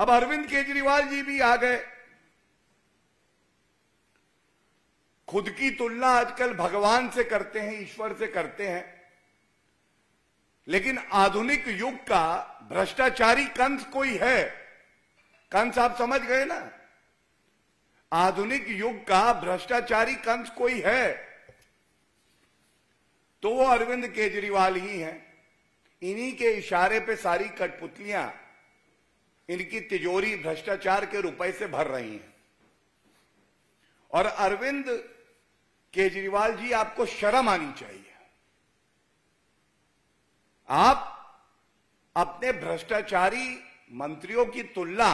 अब अरविंद केजरीवाल जी भी आ गए। खुद की तुलना आजकल भगवान से करते हैं, ईश्वर से करते हैं। लेकिन आधुनिक युग का भ्रष्टाचारी कंस कोई है? कंस आप समझ गए ना? आधुनिक युग का भ्रष्टाचारी कंस कोई है? तो वो अरविंद केजरीवाल ही हैं। इन्हीं के इशारे पे सारी कठपुतलियाँ इनकी तिजोरी भ्रष्टाचार के रुपए से भर रही है। और अरविंद केजरीवाल जी, आपको शर्म आनी चाहिए। आप अपने भ्रष्टाचारी मंत्रियों की तुलना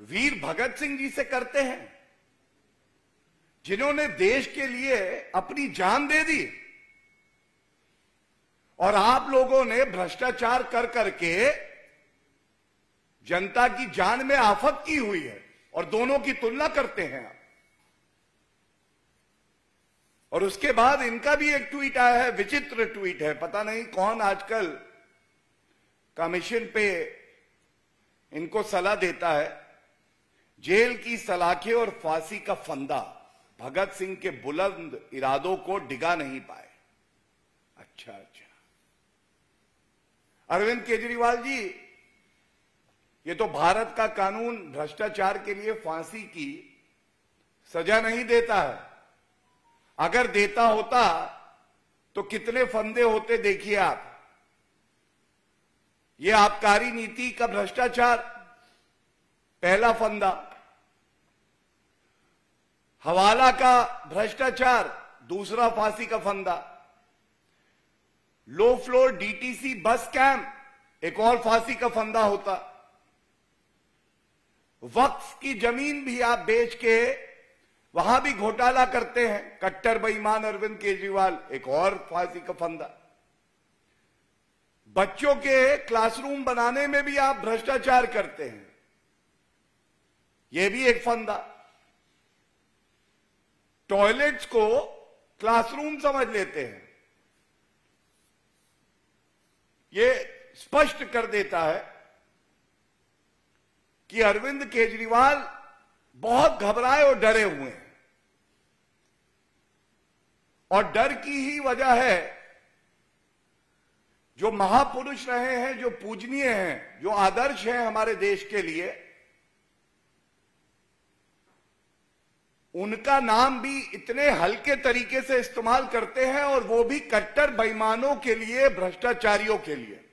वीर भगत सिंह जी से करते हैं, जिन्होंने देश के लिए अपनी जान दे दी। और आप लोगों ने भ्रष्टाचार कर करके जनता की जान में आफत की हुई है और दोनों की तुलना करते हैं आप। और उसके बाद इनका भी एक ट्वीट आया है, विचित्र ट्वीट है, पता नहीं कौन आजकल कमीशन पे इनको सलाह देता है, जेल की सलाखें और फांसी का फंदा, भगत सिंह के बुलंद इरादों को डिगा नहीं पाए। अच्छा अच्छा। अरविंद केजरीवाल जी ये तो भारत का कानून भ्रष्टाचार के लिए फांसी की सजा नहीं देता है। अगर देता होता तो कितने फंदे होते देखिए आप। ये आबकारी नीति का भ्रष्टाचार, पहला फंदा। हवाला का भ्रष्टाचार, दूसरा फांसी का फंदा। Low floor DTC bus camp एक और फांसी का फंदा होता। वक्फ की ज़मीन भी आप बेच के वहाँ भी घोटाला करते हैं। कट्टर बेईमान अरविंद केजरीवाल, एक और फांसी का फंदा। बच्चों के क्लासरूम बनाने में भी आप भ्रष्टाचार करते हैं। यह भी एक फंदा। टॉयलेट्स को क्लासरूम समझ लेते हैं। यह स्पष्ट कर देता है कि अरविंद केजरीवाल बहुत घबराए और डरे हुए हैं। और डर की ही वजह है, जो महापुरुष रहे हैं, जो पूजनीय हैं, जो आदर्श हैं हमारे देश के लिए, उनका नाम भी इतने हल्के तरीके से इस्तेमाल करते हैं और वो भी कट्टर, बेईमानों के लिए, भ्रष्टाचारियों के लिए।